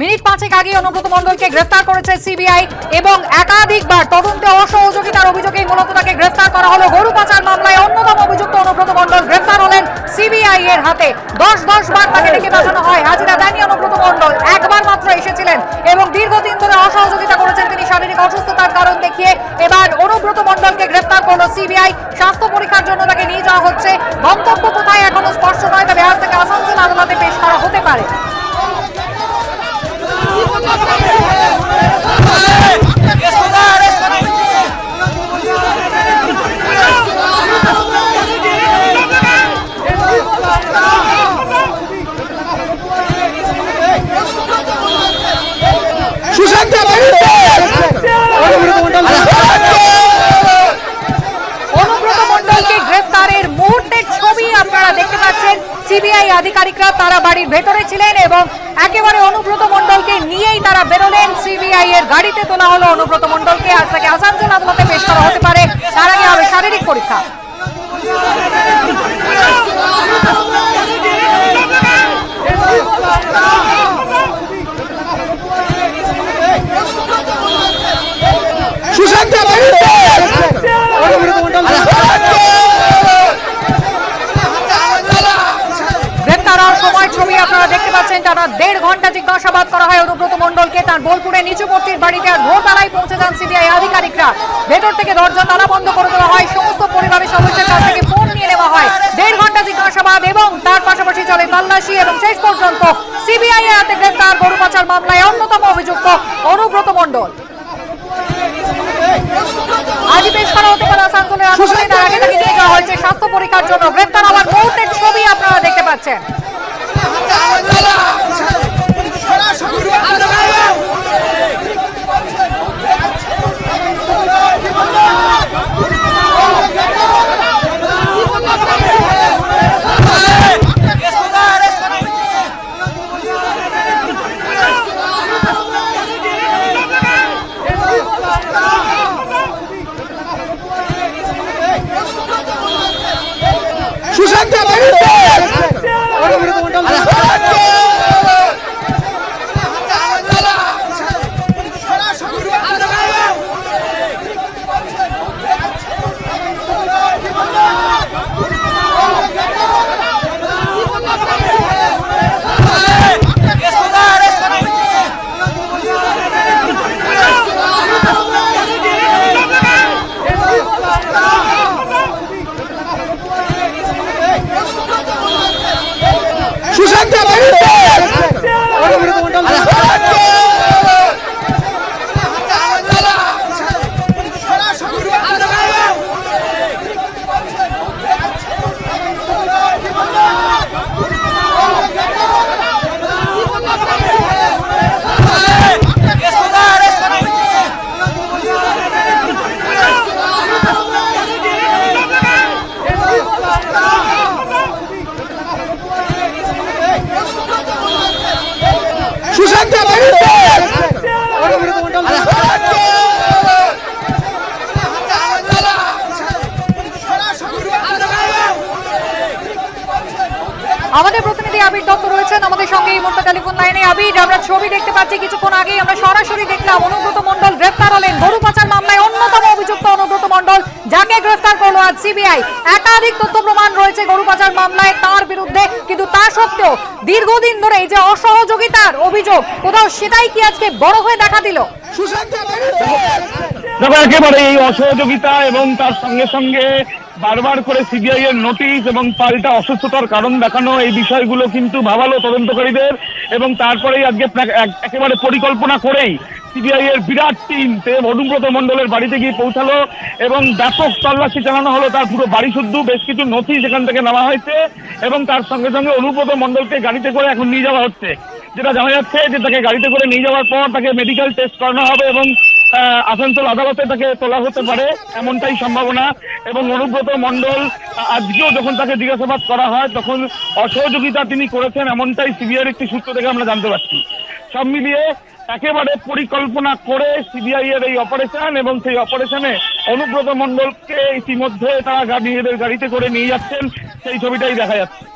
Minute পাঁচেক আগে অনুব্রত মণ্ডলকে গ্রেফতার করেছে সিবিআই এবং একাধিকবার তদন্তে অসহযোগিতার অভিযোগে মূলত তাকে গ্রেফতার করা হলো। গরু পাচার মামলায় অন্যতম অভিযুক্ত অনুব্রত মণ্ডল গ্রেফতার হলেন সিবিআই এর হাতে। দশ দশ বার তাকে ডেকে পাঠানো হয়। হাজিরা দেননি অনুব্রত মণ্ডল। একবার মাত্র এসেছিলেন এবং দীর্ঘদিন ধরে অসহযোগিতা করেছেন তিনি। শারীরিক অসুস্থতার কারণ দেখিয়ে এবার অনুব্রত মণ্ডলকে গ্রেফতার করল সিবিআই। স্বাস্থ্য পরীক্ষার জন্য তাকে নিয়ে যাওয়া হচ্ছে। গন্তব্য কোথায় এখনও স্পষ্ট নয়, তবে আজ থেকে আসানসোল আদালতে পেশ করা হতে সিবিআই আধিকারিকরা তারা বাড়ির ভেতরে ছিলেন এবং একেবারে অনুব্রত মণ্ডলকে নিয়েই তারা বেরোলেন। সিবিআই এর গাড়িতে তোলা হলো অনুব্রত মণ্ডলকে। আজ তাকে আসানসোল আদালতে পেশ করা হতে পারে। তার আগে হবে শারীরিক পরীক্ষা সুশান্ত গ্রেপ্তার হওয়ার সময় ছবি আপনারা দেখতে পাচ্ছেন টানা দেড় ঘণ্টা জিজ্ঞাসাবাদ করা হয় অনুব্রত মণ্ডলকে। তার বোলপুরে নিচুপট্টির বাড়িতে আর ভোরবেলায় পৌঁছে যান সিবিআই আধিকারিকরা। ভেতর থেকে দরজা তালা বন্ধ করে দেওয়া হয়। সমস্ত পরিবারের সদস্যের কাছ থেকে ফোন নিয়ে নেওয়া হয়। দেড় ঘণ্টা জিজ্ঞাসাবাদ এবং তার পাশাপাশি চলে তল্লাশি এবং শেষ পর্যন্ত সিবিআই এর হাতে গ্রেপ্তার গরু পাচার মামলায় অন্যতম অভিযুক্ত অনুব্রত মণ্ডল। আজই পেশ করা হতে পারে আসানসোলের তার আগে তাকে নিয়ে যাওয়া হয়েছে। স্বাস্থ্য পরীক্ষার জন্য গ্রেপ্তার হওয়ার মুহূর্তের ছবি আপনারা দেখতে পাচ্ছেন। ఉండాలి আমাদের প্রতিনিধি আবির দত্ত রয়েছেন আমাদের সঙ্গে এই মুহূর্তে টেলিফোন লাইনে। আবির আমরা ছবি দেখতে পাচ্ছি কিছুক্ষণ আগেই আমরা সরাসরি দেখলাম অনুব্রত মন্ডল গ্রেফতার হলেন গরু পাচার মামলায় অন্যতম অভিযুক্ত অনুব্রত মন্ডল যাকে গ্রেফতার করল আজ সিবিআই। একাধিক তথ্য প্রমাণ রয়েছে গরু পাচার মামলায় তার বিরুদ্ধে কিন্তু তা সত্ত্বেও দীর্ঘদিন ধরে এই যে অসহযোগিতার অভিযোগ কোথাও সেটাই কি আজকে বড় হয়ে দেখা দিল? একেবারে এই অসহযোগিতা এবং তার সঙ্গে সঙ্গে বারবার করে সিবিআই এর নোটিশ এবং পাল্টা অসুস্থতার কারণ দেখানো এই বিষয়গুলো কিন্তু ভাবালো তদন্তকারীদের এবং তারপরেই আজকে একেবারে পরিকল্পনা করেই সিবিআই এর বিরাট টিম অনুব্রত মন্ডলের বাড়িতে গিয়ে পৌঁছালো এবং ব্যাপক তল্লাশি চালানো হলো, তার পুরো বাড়ি শুদ্ধ, বেশ কিছু নথি সেখান থেকে নেওয়া হয়েছে এবং তার সঙ্গে সঙ্গে অনুব্রত মণ্ডলকে গাড়িতে করে এখন নিয়ে যাওয়া হচ্ছে। যেটা জানা যাচ্ছে যে তাকে গাড়িতে করে নিয়ে যাওয়ার পর তাকে মেডিকেল টেস্ট করানো হবে এবং আসানসোল আদালতে তাকে তোলা হতে পারে এমনটাই সম্ভাবনা। এবং অনুব্রত মণ্ডল আহ, আজকেও যখন তাকে জিজ্ঞাসাবাদ করা হয় তখন অসহযোগিতা তিনি করেছেন এমনটাই সিবিআইয়ের একটি সূত্র থেকে আমরা জানতে পারছি। সব মিলিয়ে একেবারে পরিকল্পনা করে সিবিআই এর এই অপারেশন এবং সেই অপারেশনে অনুব্রত মণ্ডলকে ইতিমধ্যে তারা নিজেদের গাড়িতে করে নিয়ে যাচ্ছেন সেই ছবিটাই দেখা যাচ্ছে।